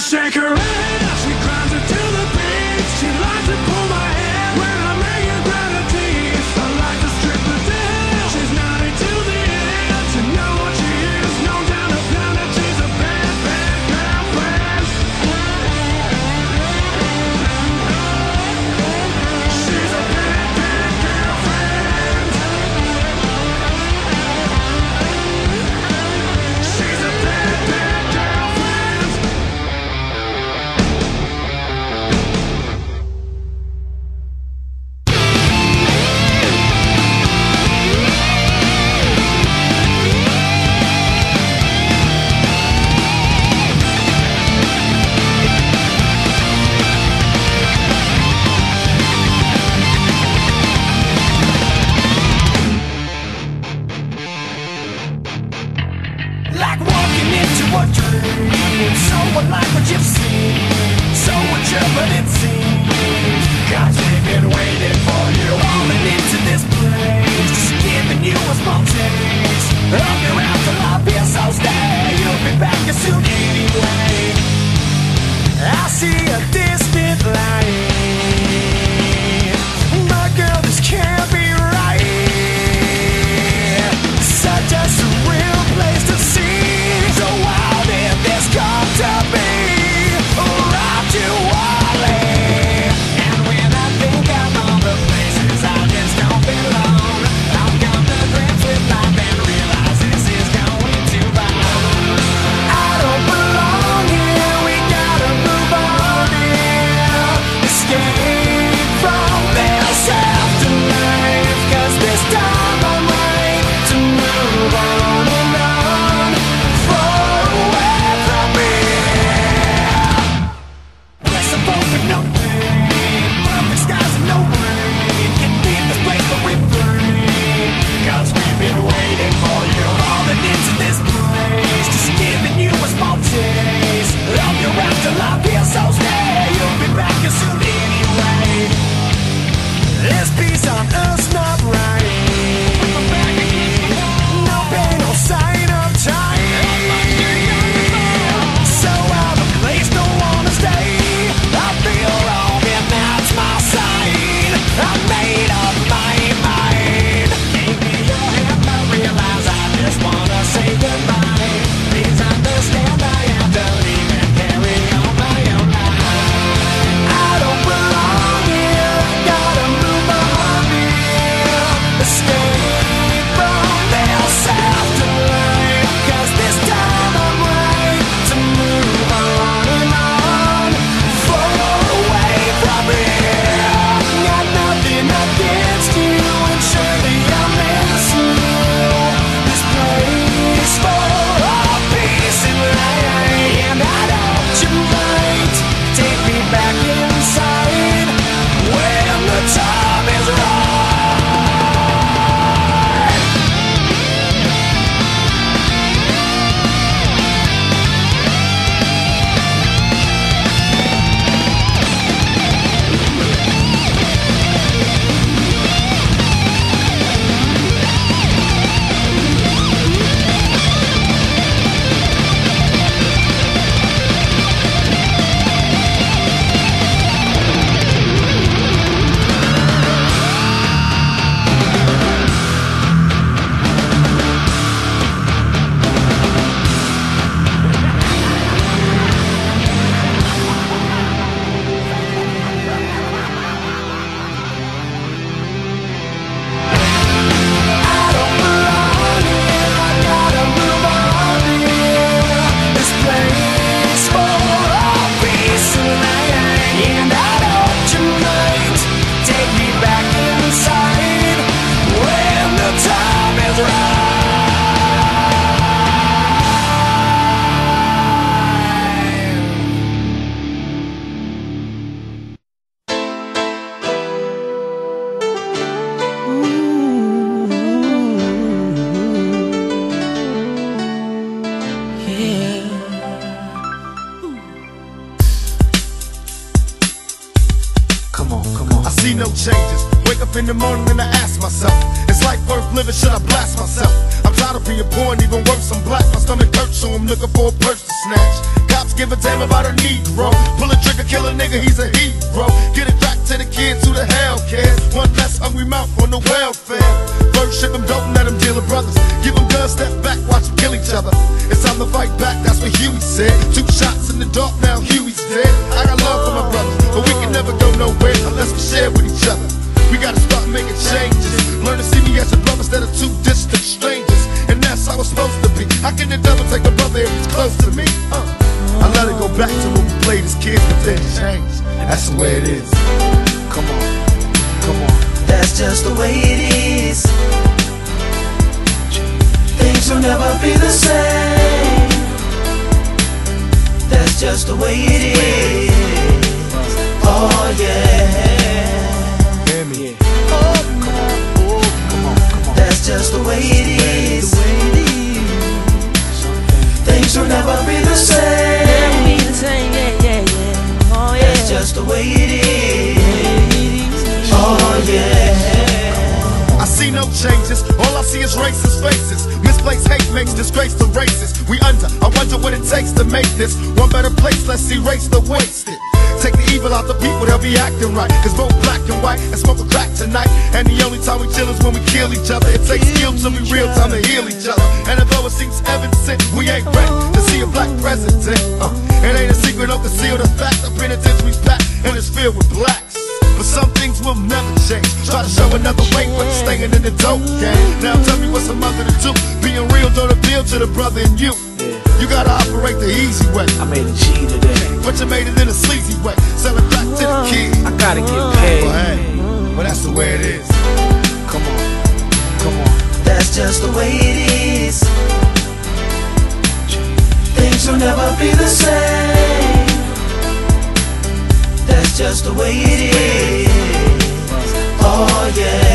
shake her ass. She climbs it to the beat. She likes to So unlike what you've seen So but it seems Cause we've been waiting for you. Falling into this place giving you a Of your afterlife, yes I'll stay. You'll be back soon anyway Come on, come on. I see no changes. Wake up in the morning and I ask myself, is life worth living? Should I blast myself? I'm tired of being poor and even worse, I'm black. My stomach hurts so I'm looking for a purse to snatch. Cops give a damn about a Negro. Pull a trigger, kill a nigga, he's a hero. Get it back to the kids who the hell cares. One less hungry mouth on the welfare. First ship them, don't let them deal with brothers. Give them guns, step back, watch them kill each other. Changes. Learn to see me as a brother instead of two distant strangers. And that's how it's supposed to be. How can the devil take a brother if he's close to me? Uh, I let it go back to when we played as kids, but then changed. That's the way it is. Come on, come on. That's just the way it is. Things will never be the same. That's just the way it is. Changes, all I see is racist faces. Misplaced hate makes disgrace to races. We under, I wonder what it takes to make this one better place. Let's erase the wasted. Take the evil out the people, they'll be acting right. Cause both black and white and smoke a crack tonight. And the only time we chill is when we kill each other. It takes skill to be real time to heal each other. And although it seems evident, we ain't ready to see a black president. Uh, it ain't a secret, don't conceal the fact. The penitentiary's packed and it's filled with blacks. But some things will never change. Try to show another way, but staying in the dope game. Now tell me what's a mother to do. Being real don't appeal to the brother in you. You gotta operate the easy way. I made a G today. But you made it in a sleazy way. Sell it back to the uh, kids. I gotta get Well, paid. hey, well, that's the way it is. Come on, come on. That's just the way it is. Things will never be the same. That's just the way it is. Oh yeah.